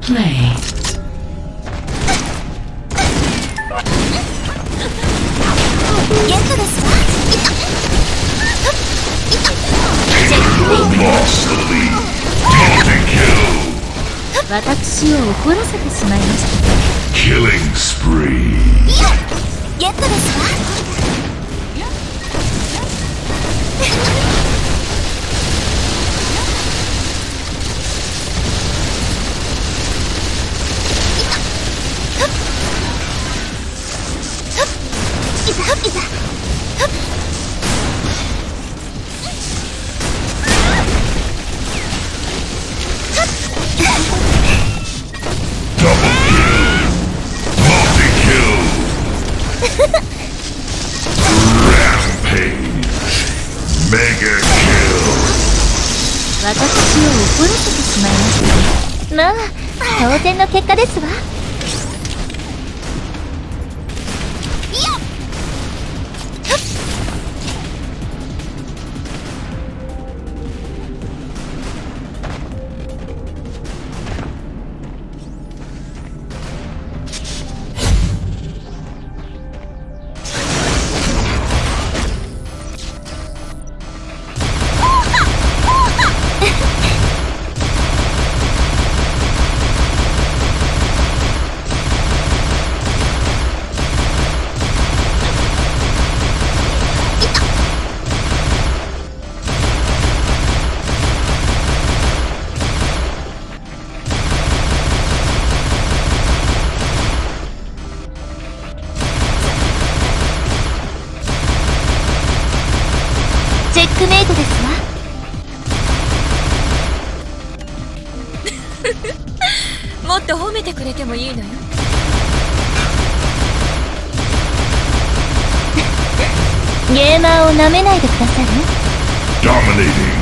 Play. Lost the lead. Taunting kill. 私を怒らせてしまいました Killing spree. ゲットですわらせてしまいましたまあ当然の結果ですわ。ないでくださいね Dominating.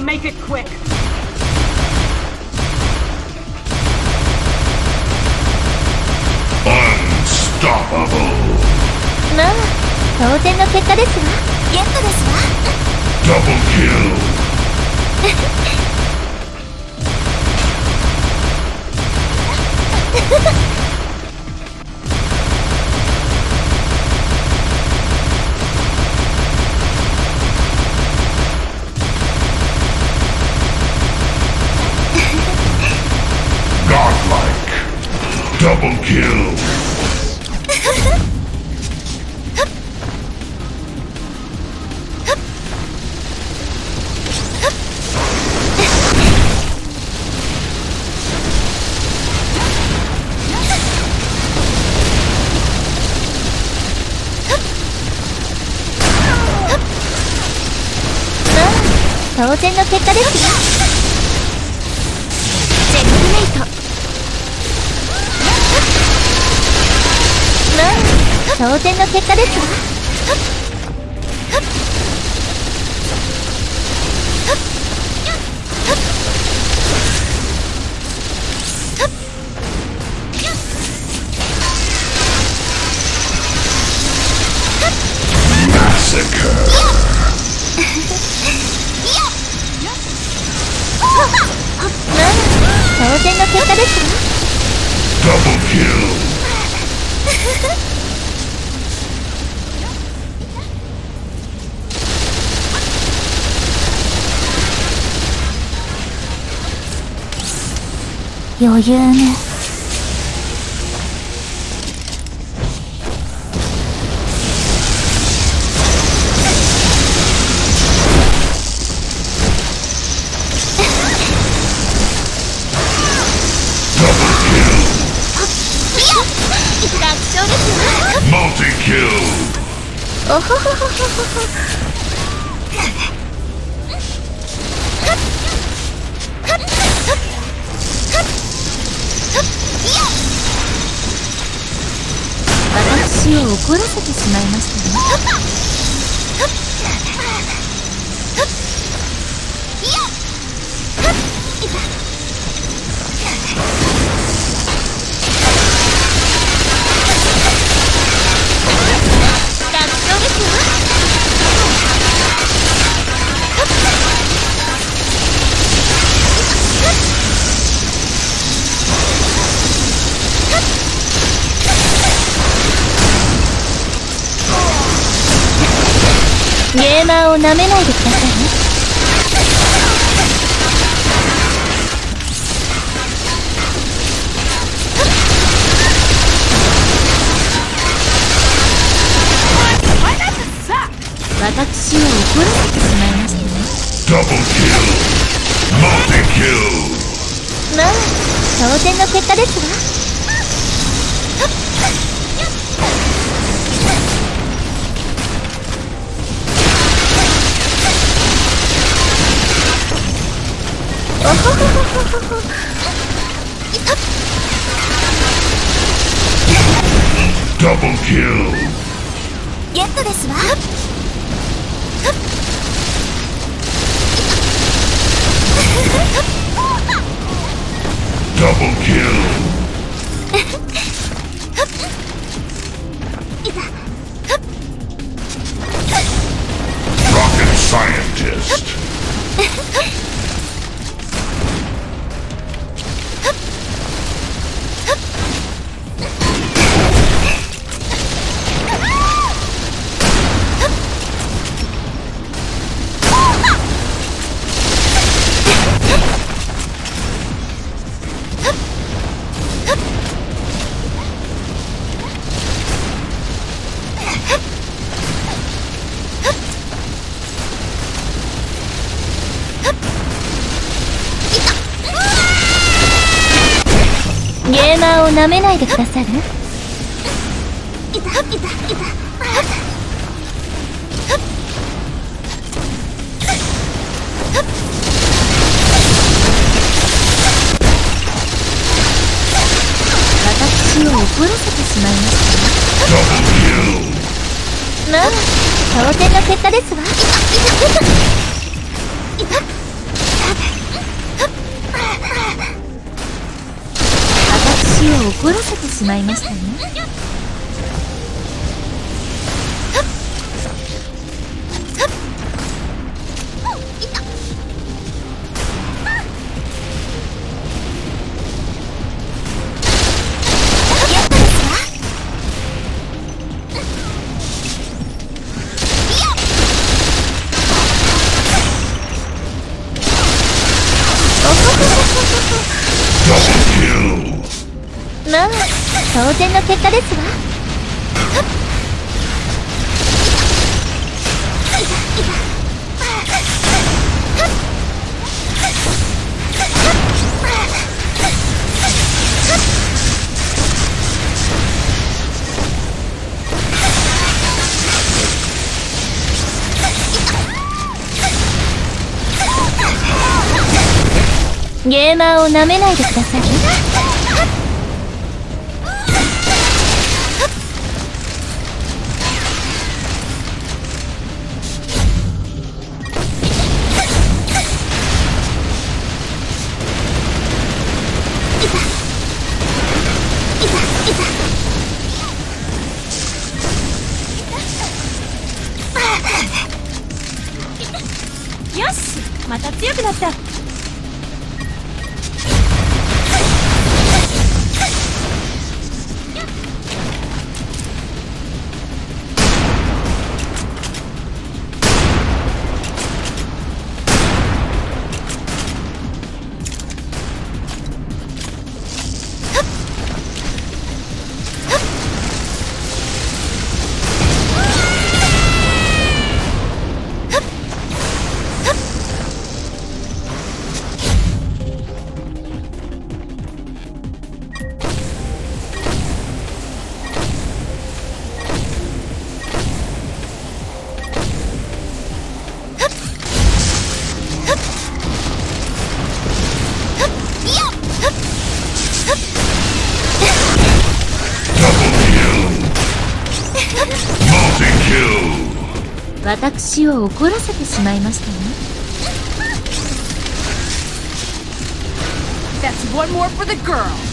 I'll make it quick." Unstoppable. まあ当然の結果ですわゲットですわ Double kill. 当然の結果ですわ当然の結果ですわ。当然の結果ですわ余裕ね。楽勝ですよ。Multi-kill. おほほほほほほを怒らせてしまいましたね。舐めないでくださいね私を怒らせてしまいましたね Double kill. Multi-kill. まあ当然の結果ですわ Double kill. ゲットですわ Double kill. Rocket scientist. ないでくださる？いたいたいた私を怒らせてしまいまし.たまあ当然の結果ですわ私を怒らせてしまいましたね。まあ当然の結果ですわ。ゲーマーを舐めないでください。ねよしまた強くなった。私を怒らせてしまいましたね That's one more for the girl.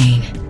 pain.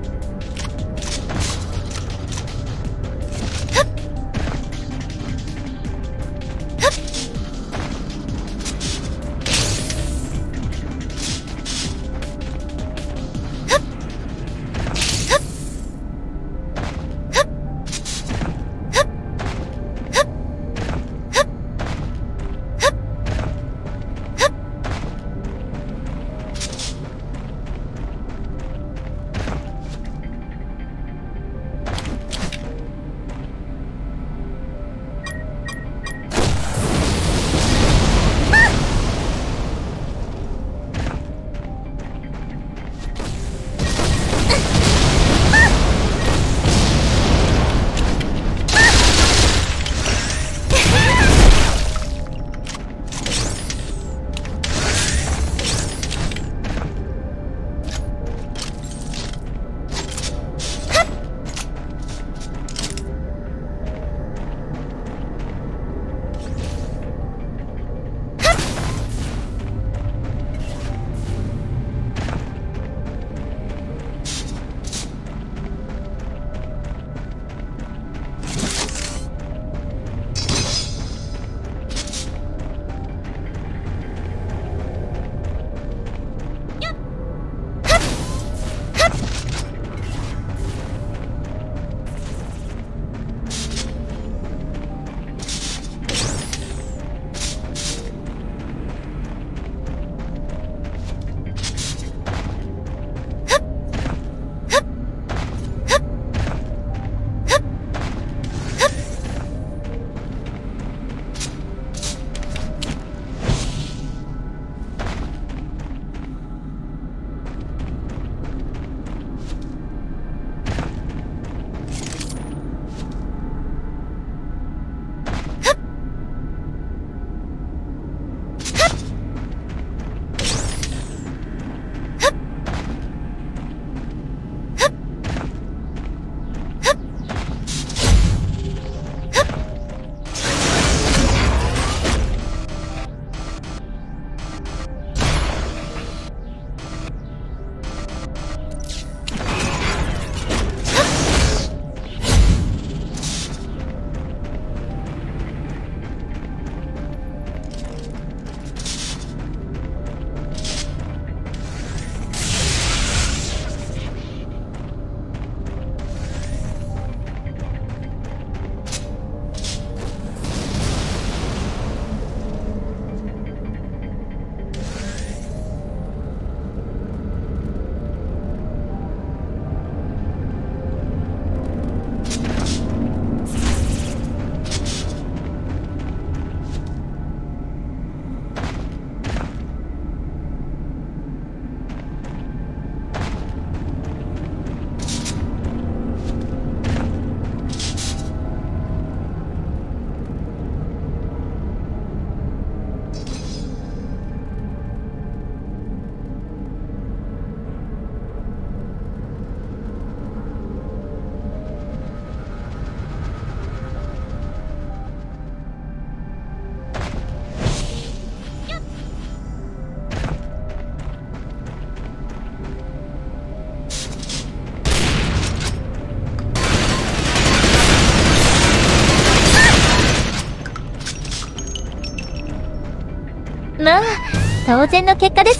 当然の結果です。